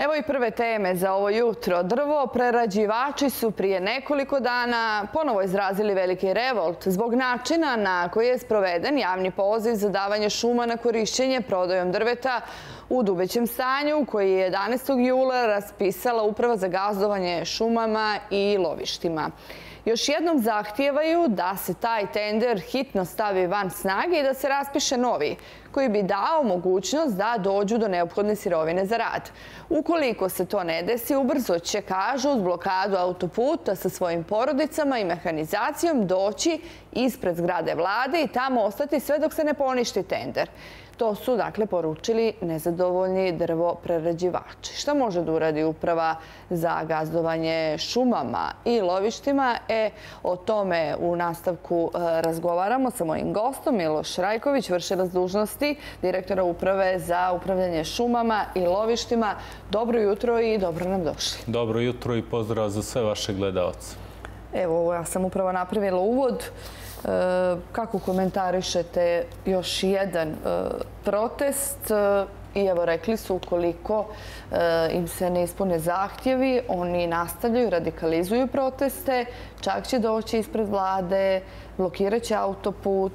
Evo i prve teme za ovo jutro. Drvo prerađivači su prije nekoliko dana ponovo izrazili veliki revolt zbog načina na koji je sproveden javni poziv za davanje šuma na korišćenje prodajom drveta u dubećem stanju koji je 11. jula raspisala Uprava za gazdovanje šumama i lovištima još jednom zahtijevaju da se taj tender hitno stavi van snage i da se raspiše novi, koji bi dao mogućnost da dođu do neophodne sirovine za rad. Ukoliko se to ne desi, ubrzo će, kažu, uz blokadu autoputa sa svojim porodicama i mehanizacijom doći ispred zgrade vlade i tamo ostati sve dok se ne poništi tender. To su, dakle, poručili nezadovoljni drvo prerađivači. Šta može da uradi uprava za gazdovanje šumama i lovištima? E, o tome u nastavku e, razgovaramo sa mojim gostom, Miloš Rajković, vršilac dužnosti direktora uprave za upravljanje šumama i lovištima. Dobro jutro i dobro nam došli. Dobro jutro i pozdrav za sve vaše gledalce. Evo, ja sam upravo napravila uvod. E, kako komentarišete još jedan e, protest? E, I evo, rekli su, ukoliko e, im se ne ispune zahtjevi, oni nastavljaju, radikalizuju proteste, čak će doći ispred vlade, blokirat će autoput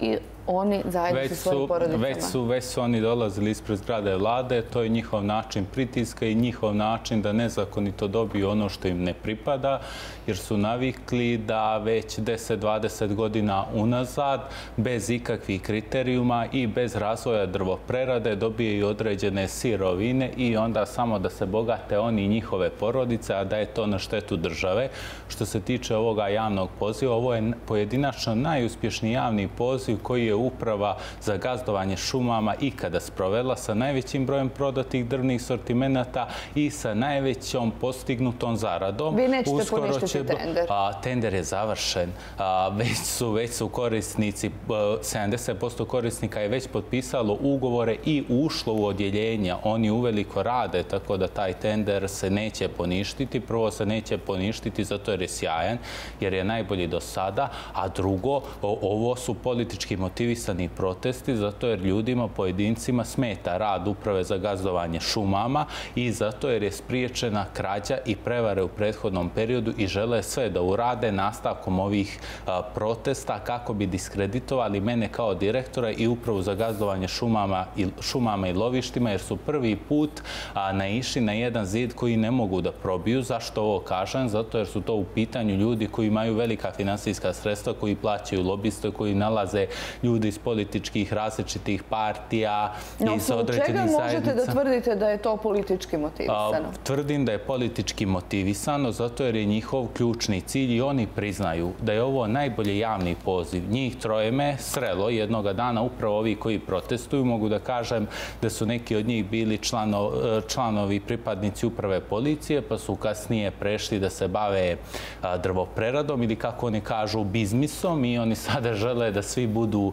i oni zajedno sa svojim porodicama. Već su, već su oni dolazili ispred zgrade vlade, to je njihov način pritiska i njihov način da nezakonito dobiju ono što im ne pripada, jer su navikli da već 10-20 godina unazad, bez ikakvih kriterijuma i bez razvoja drvoprerade, dobije i određene sirovine i onda samo da se bogate oni i njihove porodice, a da je to na štetu države. Što se tiče ovoga javnog poziva, ovo je pojedinačno najuspješniji javni poziv koji je uprava za gazdovanje šumama ikada sprovela sa najvećim brojem prodatih drvnih sortimenata i sa najvećom postignutom zaradom. Vi nećete poništiti tender? Tender je završen. Već su korisnici, 70% korisnika je već potpisalo ugovore i ušlo u odjeljenja. Oni uveliko rade, tako da taj tender se neće poništiti. Prvo se neće poništiti zato jer je sjajan, jer je najbolji do sada. A drugo, ovo su politički motivi motivisani protesti zato jer ljudima, pojedincima smeta rad uprave za gazdovanje šumama i zato jer je spriječena krađa i prevare u prethodnom periodu i žele sve da urade nastavkom ovih protesta kako bi diskreditovali mene kao direktora i upravu za gazdovanje šumama i lovištima jer su prvi put naišli na jedan zid koji ne mogu da probiju. Zašto ovo kažem? Zato jer su to u pitanju ljudi koji imaju velika finansijska sredstva, koji plaćaju lobiste, koji nalaze ljudi ljudi iz političkih različitih partija i sa određenih zajednica. Čega možete da tvrdite da je to politički motivisano? Tvrdim da je politički motivisano zato jer je njihov ključni cilj i oni priznaju da je ovo najbolji javni poziv. Njih troje me srelo jednoga dana upravo ovi koji protestuju. Mogu da kažem da su neki od njih bili članovi pripadnici uprave policije pa su kasnije prešli da se bave drvopreradom ili kako oni kažu bizmisom i oni sada žele da svi budu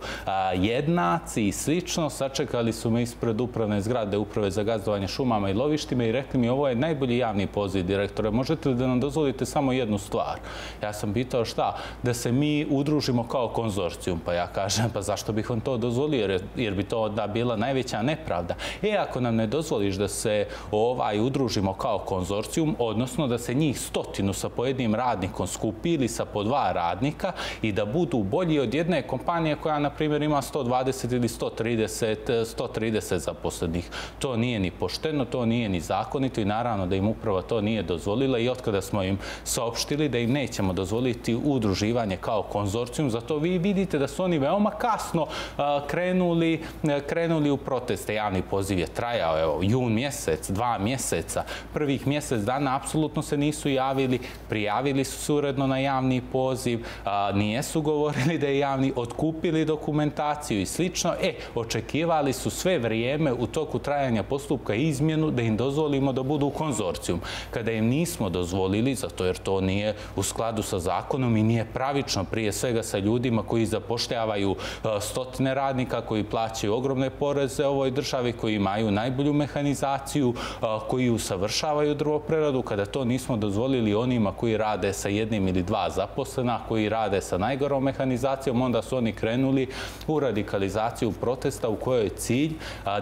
jednaci i slično. Sačekali su me ispred upravne zgrade Uprave za gazdovanje šumama i lovištima i rekli mi ovo je najbolji javni poziv direktore. Možete li da nam dozvolite samo jednu stvar? Ja sam pitao šta? Da se mi udružimo kao konzorcijum. Pa ja kažem, pa zašto bih vam to dozvolio? Jer bi to onda bila najveća nepravda. E, ako nam ne dozvoliš da se ovaj udružimo kao konzorcijum, odnosno da se njih stotinu sa pojednim radnikom skupi ili sa po dva radnika i da budu bolji od jedne kompanije koja, na primjer, ima 120 ili 130, 130 eh, zaposlenih. To nije ni pošteno, to nije ni zakonito i naravno da im uprava to nije dozvolila i otkada smo im saopštili da im nećemo dozvoliti udruživanje kao konzorcijum, zato vi vidite da su oni veoma kasno eh, krenuli, eh, krenuli u proteste. Javni poziv je trajao, evo, jun mjesec, dva mjeseca. Prvih mjesec dana apsolutno se nisu javili, prijavili su se uredno na javni poziv, nijesu govorili da je javni, otkupili dokument dokumentaciju i slično, e, očekivali su sve vrijeme u toku trajanja postupka izmjenu da im dozvolimo da budu u konzorcijum. Kada im nismo dozvolili, zato jer to nije u skladu sa zakonom i nije pravično prije svega sa ljudima koji zapošljavaju e, stotine radnika, koji plaćaju ogromne poreze ovoj državi, koji imaju najbolju mehanizaciju, e, koji usavršavaju drvopreradu, kada to nismo dozvolili onima koji rade sa jednim ili dva zaposlena, koji rade sa najgorom mehanizacijom, onda su oni krenuli u radikalizaciju protesta u kojoj je cilj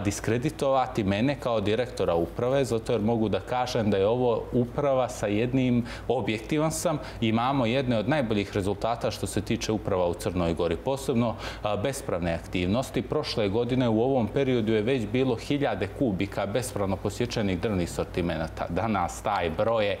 diskreditovati mene kao direktora uprave, zato jer mogu da kažem da je ovo uprava sa jednim objektivan sam. Imamo jedne od najboljih rezultata što se tiče uprava u Crnoj Gori, posebno bespravne aktivnosti. Prošle godine u ovom periodu je već bilo hiljade kubika bespravno posjećenih drvnih sortimenta. Danas taj broje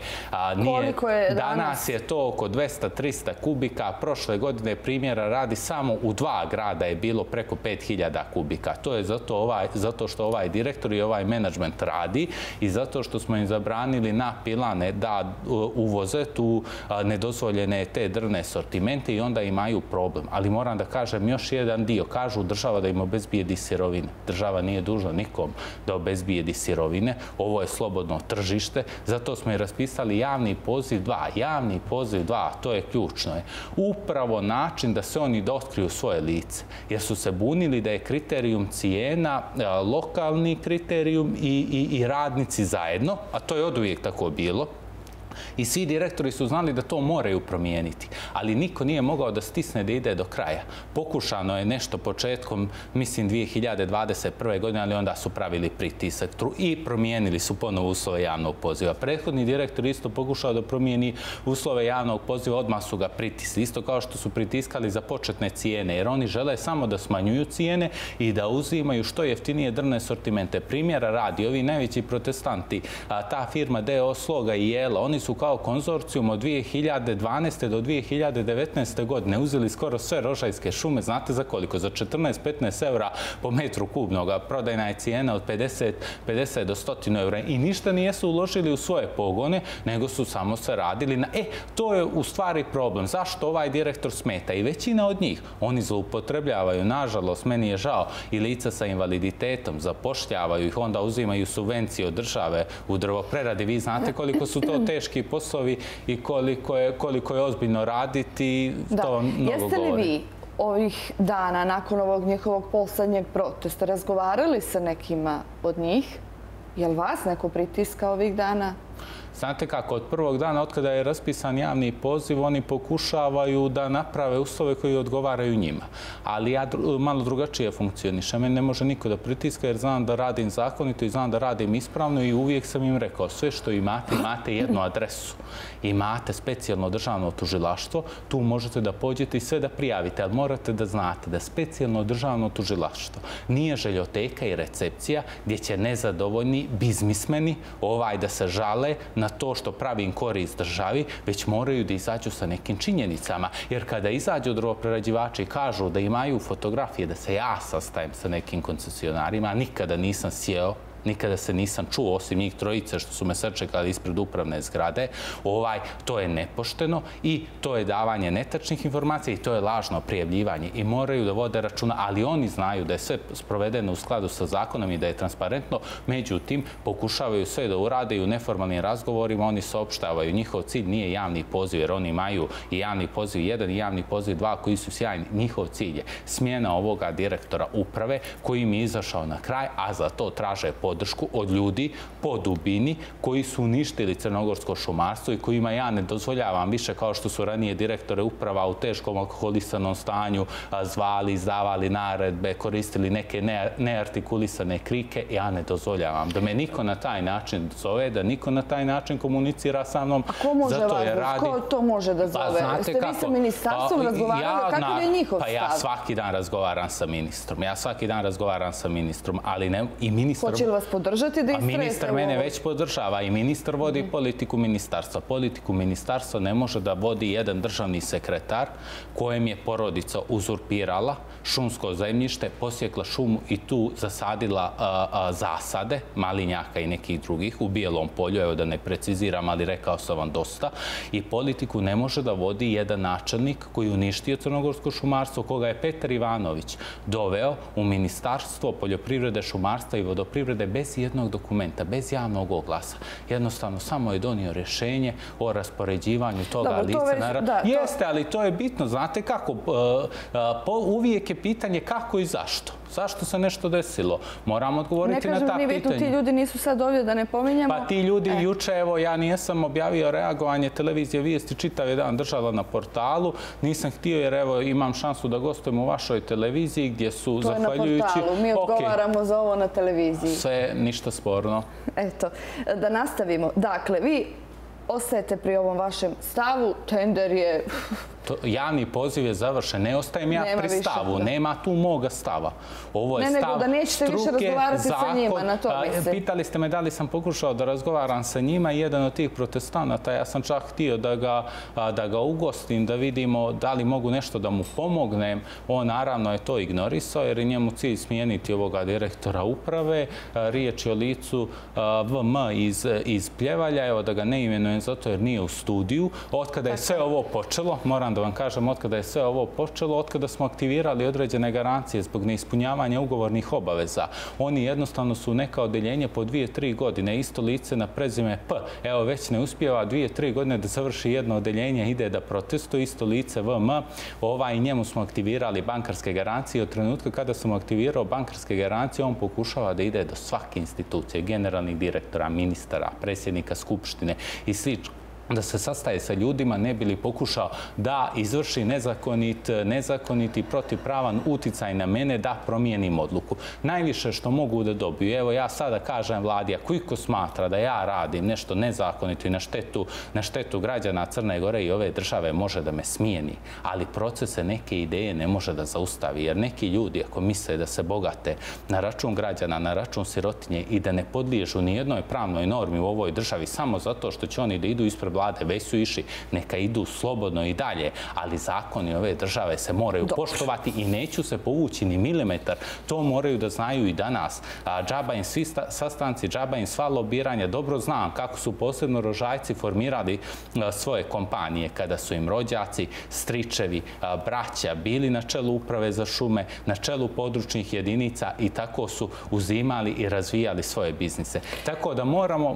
nije... Koliko je danas? Danas je to oko 200-300 kubika. Prošle godine primjera radi samo u dva grada je bilo preko 5000 kubika. To je zato, ovaj, zato što ovaj direktor i ovaj menadžment radi i zato što smo im zabranili na pilane da uvoze tu nedozvoljene te drvne sortimente i onda imaju problem. Ali moram da kažem još jedan dio. Kažu država da im obezbijedi sirovine. Država nije dužna nikom da obezbijedi sirovine. Ovo je slobodno tržište. Zato smo i raspisali javni poziv 2. Javni poziv 2, to je ključno. Je. Upravo način da se oni dotkriju svoje lice. Jer su se bunili da je kriterijum cijena e, lokalni kriterijum i, i, i radnici zajedno, a to je od uvijek tako bilo. I svi direktori su znali da to moraju promijeniti. Ali niko nije mogao da stisne da ide do kraja. Pokušano je nešto početkom, mislim, 2021. godine, ali onda su pravili pritisak i promijenili su ponovo uslove javnog poziva. Prethodni direktor isto pokušao da promijeni uslove javnog poziva, odmah su ga pritisli. Isto kao što su pritiskali za početne cijene, jer oni žele samo da smanjuju cijene i da uzimaju što jeftinije drne sortimente. Primjera radi, ovi najveći protestanti, ta firma DO Sloga i Jela, oni su kao konzorcijum od 2012. do 2019. godine uzeli skoro sve rožajske šume. Znate za koliko? Za 14-15 eura po metru kubnog. Prodajna je cijena od 50, 50 do 100 eura. I ništa nijesu uložili u svoje pogone, nego su samo se radili na... E, to je u stvari problem. Zašto ovaj direktor smeta? I većina od njih, oni zloupotrebljavaju, nažalost, meni je žao, i lica sa invaliditetom, zapošljavaju ih, onda uzimaju subvencije od države u drvopreradi. Vi znate koliko su to teški poslovi i koliko je, koliko je ozbiljno raditi, da. to mnogo Jeste li govori. vi ovih dana, nakon ovog njihovog poslednjeg protesta, razgovarali sa nekima od njih? Je li vas neko pritiska ovih dana? Znate kako, od prvog dana, od kada je raspisan javni poziv, oni pokušavaju da naprave uslove koji odgovaraju njima. Ali ja malo drugačije funkcionišem. Mene ne može niko da pritiska jer znam da radim zakonito i znam da radim ispravno i uvijek sam im rekao sve što imate, imate jednu adresu. Imate specijalno državno tužilaštvo, tu možete da pođete i sve da prijavite, ali morate da znate da specijalno državno tužilaštvo nije željoteka i recepcija gdje će nezadovoljni bizmismeni ovaj da se žale na to što pravim korist državi, već moraju da izađu sa nekim činjenicama. Jer kada izađu drvoprerađivači i kažu da imaju fotografije, da se ja sastajem sa nekim koncesionarima, nikada nisam sjeo nikada se nisam čuo, osim njih trojice što su me sačekali ispred upravne zgrade, ovaj, to je nepošteno i to je davanje netačnih informacija i to je lažno prijavljivanje i moraju da vode računa, ali oni znaju da je sve sprovedeno u skladu sa zakonom i da je transparentno, međutim, pokušavaju sve da urade i u neformalnim razgovorima oni saopštavaju. Njihov cilj nije javni poziv, jer oni imaju i javni poziv 1 i javni poziv 2 koji su sjajni. Njihov cilj je smjena ovoga direktora uprave koji mi je izašao na kraj, a za to traže poziv podršku od ljudi po dubini koji su uništili crnogorsko šumarstvo i kojima ja ne dozvoljavam više kao što su ranije direktore uprava u teškom alkoholisanom stanju zvali, izdavali naredbe, koristili neke neartikulisane krike. Ja ne dozvoljavam da me niko na taj način zove, da niko na taj način komunicira sa mnom. A ko može vas, ko to može da pa zove? Ste vi sa ministarstvom pa, razgovarali? Kakav je njihov stav? Pa ja svaki dan razgovaram sa ministrom. Ja svaki dan razgovaram sa ministrom, ali ne, i ministar... Hoće li vas podržati da istrete? Ministar mene već podržava i ministar vodi politiku ministarstva. Politiku ministarstva ne može da vodi jedan državni sekretar kojem je porodica uzurpirala šumsko zemljište, posjekla šumu i tu zasadila zasade, malinjaka i nekih drugih, u bijelom polju, evo da ne preciziram, ali rekao sam vam dosta. I politiku ne može da vodi jedan načelnik koji uništio crnogorsko šumarstvo, koga je Petar Ivanović doveo u Ministarstvo poljoprivrede, šumarstva i vodoprivrede bez jednog dokumenta, bez javnog oglasa. Jednostavno, samo je donio rješenje o raspoređivanju toga lica. Jeste, ali to je bitno. Znate kako? Uvijek je pitanje kako i zašto. Zašto se nešto desilo? Moramo odgovoriti na ta pitanja. Ne kažem, ti ljudi nisu sad ovdje da ne pominjamo. Pa ti ljudi e. juče, evo, ja nijesam objavio reagovanje televizije vijesti čitav je dan držala na portalu. Nisam htio jer, evo, imam šansu da gostujem u vašoj televiziji gdje su, zahvaljujući... To je na portalu, mi odgovaramo za ovo na televiziji. Sve ništa sporno. Eto, da nastavimo. Dakle, vi ostajete pri ovom vašem stavu, tender je javni poziv je završen. Ne ostajem ja pri stavu. Nema tu moga stava. Ovo je stav struke, zakon. Ne, nego da nećete više razgovarati sa njima na to mislim. Pitali ste me da li sam pokušao da razgovaram sa njima. Jedan od tih protestanata, ja sam čak htio da ga ugostim, da vidimo da li mogu nešto da mu pomognem. On naravno je to ignorisao jer je njemu cilj smijeniti ovoga direktora uprave. Riječ je o licu VM iz Pljevalja. Evo da ga ne imenujem zato jer nije u studiju. Otkada je sve ovo počelo, moram da vam kažem, otkada je sve ovo počelo, otkada smo aktivirali određene garancije zbog neispunjavanja ugovornih obaveza. Oni jednostavno su neka odeljenje po dvije, tri godine. Isto lice na prezime P. Evo, već ne uspjeva dvije, tri godine da završi jedno odeljenje, ide da protestuje. Isto lice VM. Ovaj, njemu smo aktivirali bankarske garancije. Od trenutka kada sam aktivirao bankarske garancije, on pokušava da ide do svake institucije, generalnih direktora, ministara, predsjednika Skupštine i slično da se sastaje sa ljudima, ne bili pokušao da izvrši nezakonit, nezakoniti protipravan uticaj na mene da promijenim odluku. Najviše što mogu da dobiju, evo ja sada kažem vladi, ako iko smatra da ja radim nešto nezakonito i na štetu, na štetu građana Crne Gore i ove države, može da me smijeni. Ali procese neke ideje ne može da zaustavi, jer neki ljudi, ako misle da se bogate na račun građana, na račun sirotinje i da ne podliježu ni jednoj pravnoj normi u ovoj državi samo zato što će oni da idu ispred vlade već su išli, neka idu slobodno i dalje, ali zakoni ove države se moraju poštovati i neću se povući ni milimetar. To moraju da znaju i danas. Džaba im svi sastanci, džaba im sva lobiranja. Dobro znam kako su posebno rožajci formirali svoje kompanije kada su im rođaci, stričevi, braća bili na čelu uprave za šume, na čelu područnih jedinica i tako su uzimali i razvijali svoje biznise. Tako da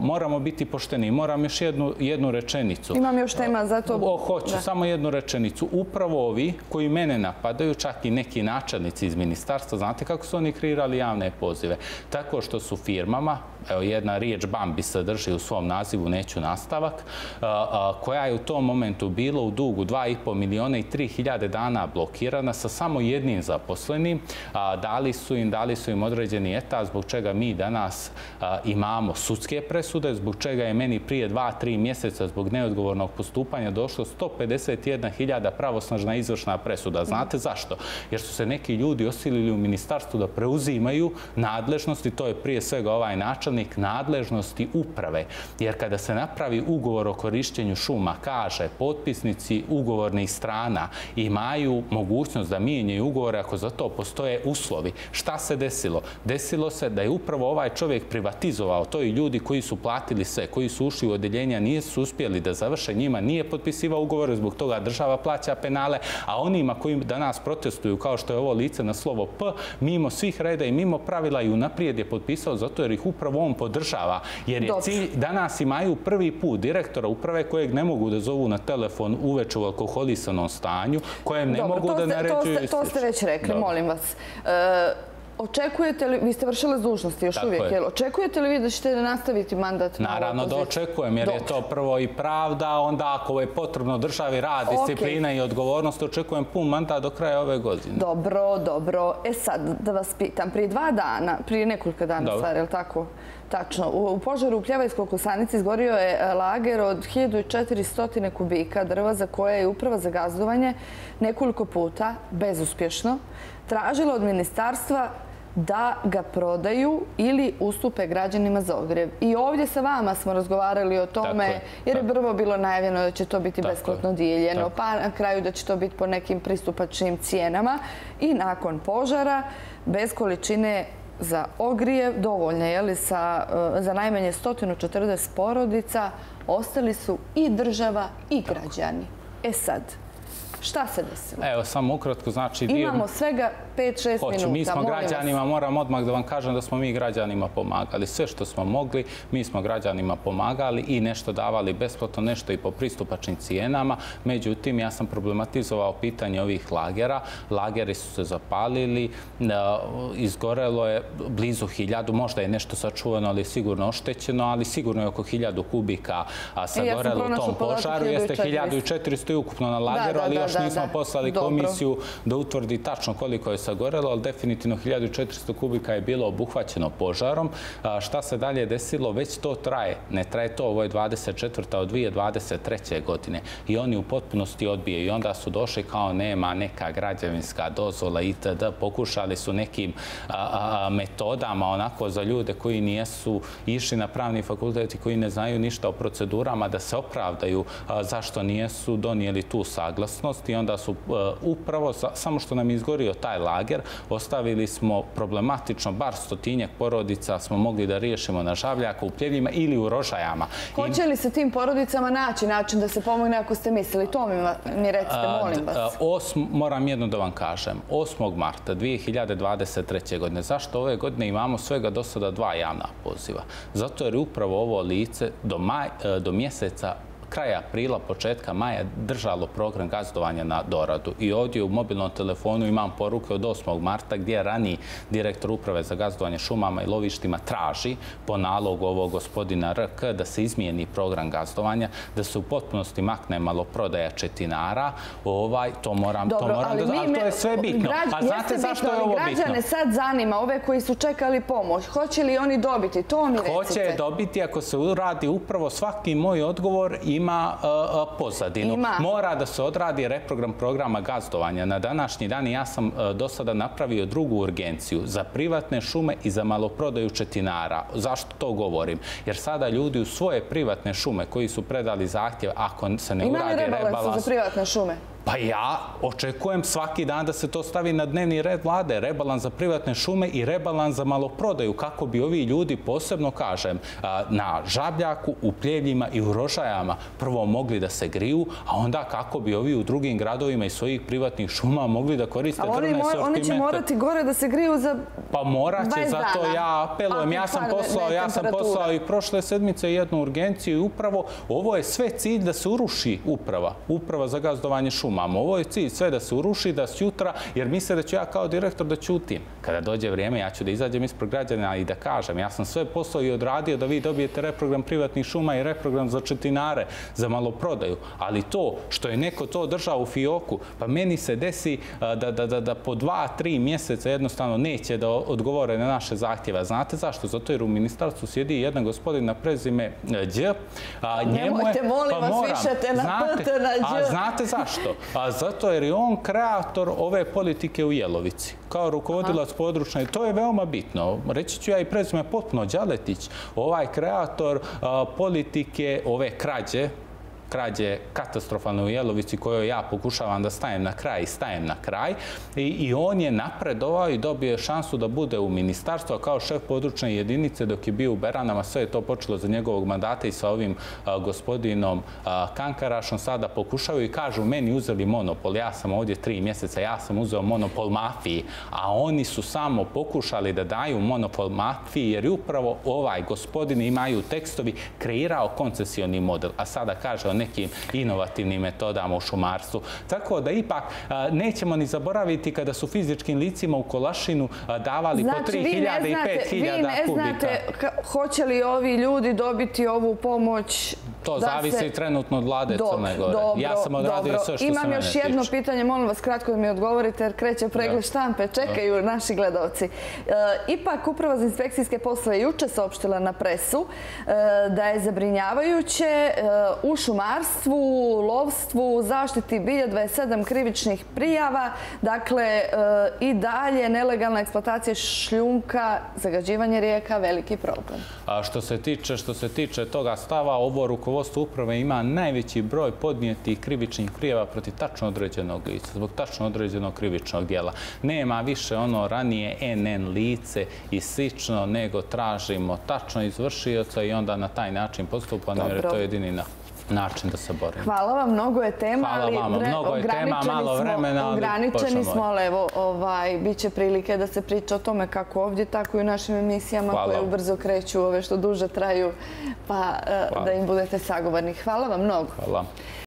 moramo biti pošteni. Moram još jednu rečenicu rečenicu. Imam još tema za to. Hoću samo jednu rečenicu. Upravo ovi koji mene napadaju, čak i neki načelnici iz ministarstva, znate kako su oni kreirali javne pozive? Tako što su firmama, evo jedna riječ Bambi sadrži u svom nazivu, neću nastavak, koja je u tom momentu bila u dugu 2,5 miliona i 3000 dana blokirana sa samo jednim zaposlenim. Dali su im, dali su im određeni etat zbog čega mi danas imamo sudske presude, zbog čega je meni prije 2-3 mjeseca zbog neodgovornog postupanja došlo 151.000 pravosnažna izvršna presuda. Znate zašto? Jer su se neki ljudi osilili u ministarstvu da preuzimaju nadležnosti, to je prije svega ovaj način načelnik, nadležnosti uprave. Jer kada se napravi ugovor o korišćenju šuma, kaže potpisnici ugovornih strana imaju mogućnost da mijenjaju ugovore ako za to postoje uslovi. Šta se desilo? Desilo se da je upravo ovaj čovjek privatizovao to i ljudi koji su platili sve, koji su ušli u odeljenja, nije su uspjeli da završe njima, nije potpisivao ugovore, zbog toga država plaća penale, a onima koji danas protestuju, kao što je ovo lice na slovo P, mimo svih reda i mimo pravila i unaprijed je potpisao zato jer ih upravo on podržava. Jer je cilj, danas imaju prvi put direktora uprave kojeg ne mogu da zovu na telefon uveč u alkoholisanom stanju, kojem ne mogu da naređuju... To ste već rekli, molim vas. E, Očekujete li, vi ste vršili dužnosti još uvijek, jel? Očekujete li vi da ćete nastaviti mandat na Naravno da očekujem, jer je to prvo i pravda, onda ako je potrebno državi rad, disciplina i odgovornost, očekujem pun mandat do kraja ove godine. Dobro, dobro. E sad, da vas pitam, prije dva dana, prije nekoliko dana stvar, je li tako? Tačno. U požaru u Pljevajskoj kusanici izgorio je e, lager od 1400 kubika drva za koje je uprava za gazdovanje nekoliko puta, bezuspješno, tražila od ministarstva da ga prodaju ili ustupe građanima za ogrev. I ovdje sa vama smo razgovarali o tome, jer je prvo bilo najavljeno da će to biti besklatno dijeljeno, pa na kraju da će to biti po nekim pristupačnim cijenama. I nakon požara, bez količine za ogrijev, dovoljne je li za najmanje 140 porodica, ostali su i država i građani. E sad, Šta se desilo? Evo, samo ukratko, znači... Imamo svega 5-6 minuta, Hoću, mi smo građanima, moram odmah da vam kažem da smo mi građanima pomagali. Sve što smo mogli, mi smo građanima pomagali i nešto davali besplatno, nešto i po pristupačnim cijenama. Međutim, ja sam problematizovao pitanje ovih lagera. Lageri su se zapalili, e, izgorelo je blizu hiljadu, možda je nešto sačuvano, ali sigurno oštećeno, ali sigurno je oko hiljadu kubika e, sagorelo u tom požaru. Jeste 1400 i ukupno na lageru, ali još nismo poslali komisiju da utvrdi tačno koliko je sagorelo, ali definitivno 1400 kubika je bilo obuhvaćeno požarom. Šta se dalje desilo? Već to traje. Ne traje to, ovo je 24. od 2023. godine. I oni u potpunosti odbije. I onda su došli kao nema neka građevinska dozvola itd. Pokušali su nekim metodama onako za ljude koji nijesu išli na pravni fakultet i koji ne znaju ništa o procedurama da se opravdaju zašto nijesu donijeli tu saglasnost i onda su upravo, samo što nam izgorio taj lager, ostavili smo problematično, bar stotinjak porodica smo mogli da riješimo na žavljaka u pljevima ili u rožajama. Hoće li se tim porodicama naći način da se pomogne ako ste mislili? To mi recite, molim vas. Moram jedno da vam kažem. 8. marta 2023. godine, zašto ove godine imamo svega do sada dva javna poziva? Zato jer upravo ovo lice do mjeseca kraja aprila, početka maja držalo program gazdovanja na doradu. I ovdje u mobilnom telefonu imam poruke od 8. marta gdje rani direktor uprave za gazdovanje šumama i lovištima traži po nalogu ovog gospodina RK da se izmijeni program gazdovanja, da se u potpunosti makne malo prodaja četinara. Ovaj, to moram da ali to je sve bitno. A znate zašto je ovo bitno? Građane sad zanima, ove koji su čekali pomoć, hoće li oni dobiti? To mi recite. Hoće dobiti ako se uradi upravo svaki moj odgovor ima ima e, e, pozadinu. Mora da se odradi reprogram programa gazdovanja. Na današnji dan ja sam e, do sada napravio drugu urgenciju za privatne šume i za maloprodaju četinara. Zašto to govorim? Jer sada ljudi u svoje privatne šume koji su predali zahtjev, ako se ne uradi rebalans... Ima li rebalans za privatne šume? Pa ja očekujem svaki dan da se to stavi na dnevni red vlade, rebalans za privatne šume i rebalans za maloprodaju, kako bi ovi ljudi, posebno kažem, na žabljaku, u pljevljima i u rožajama prvo mogli da se griju, a onda kako bi ovi u drugim gradovima i svojih privatnih šuma mogli da koriste drvne sortimente. Oni će morati gore da se griju za 20 dana. Pa morat će, zato ja apelujem. Ja sam poslao, ja sam poslao i prošle sedmice jednu urgenciju i upravo ovo je sve cilj da se uruši uprava, uprava za gazdovanje šuma šumama. Ovo je cilj sve da se uruši, da se jutra, jer misle da ću ja kao direktor da ćutim. Kada dođe vrijeme, ja ću da izađem ispred građana i da kažem. Ja sam sve poslao i odradio da vi dobijete reprogram privatnih šuma i reprogram za četinare, za maloprodaju. Ali to što je neko to držao u fioku, pa meni se desi da po dva, tri mjeseca jednostavno neće da odgovore na naše zahtjeva. Znate zašto? Zato jer u ministarstvu sjedi jedan gospodin na prezime Đ. Nemojte, molim pa vas, više te napute na Đ. A znate zašto? A zato jer je on kreator ove politike u Jelovici. Kao rukovodilac područna i to je veoma bitno. Reći ću ja i prezime potpuno Đaletić. Ovaj kreator politike ove krađe, krađe katastrofalne u Jelovici kojoj ja pokušavam da stajem na kraj i stajem na kraj. I on je napredovao i dobio je šansu da bude u ministarstvu, a kao šef područne jedinice dok je bio u Beranama, sve je to počelo za njegovog mandata i sa ovim gospodinom Kankarašom. Sada pokušaju i kažu meni uzeli monopol, ja sam ovdje tri mjeseca, ja sam uzeo monopol mafiji, a oni su samo pokušali da daju monopol mafiji jer upravo ovaj gospodin imaju tekstovi kreirao koncesioni model, a sada kaže on nekim inovativnim metodama u šumarstvu. Tako da ipak nećemo ni zaboraviti kada su fizičkim licima u Kolašinu davali po 3000 i 5000 kubika. Vi ne znate hoće li ovi ljudi dobiti ovu pomoć To zavisi trenutno od vlade Crne Gore. Ja sam odradio sve što se mene tiče. Imam još jedno pitanje, molim vas kratko da mi odgovorite, jer kreće pregled štampe, čekaju naši gledalci. E, ipak, Uprava za inspekcijske poslove juče saopštila na presu e, da je zabrinjavajuće e, u šumarstvu, lovstvu, zaštiti bilja 27 krivičnih prijava, dakle i dalje nelegalna eksploatacija šljunka, zagađivanje rijeka, veliki problem. Što se tiče toga stava, ovo rukovodstvo uprave ima najveći broj podnijetih krivičnih prijeva proti tačno određenog lica, zbog tačno određenog krivičnog dijela. Nema više ono ranije NN lice i slično, nego tražimo tačno izvršioca i onda na taj način postupano, jer je to jedinina. Način da se borimo. Hvala vam, mnogo je tema, Hvala ali vama, vre- mnogo je tema, ograničeni smo- ali Ograničeni Bože smo, moj. ali evo, ovaj, bit će prilike da se priča o tome kako ovdje, tako i u našim emisijama Hvala koje ubrzo kreću, ove što duže traju, pa eh, Hvala. da im budete sagovorni. Hvala vam mnogo. Hvala.